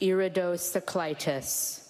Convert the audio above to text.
iridocyclitis.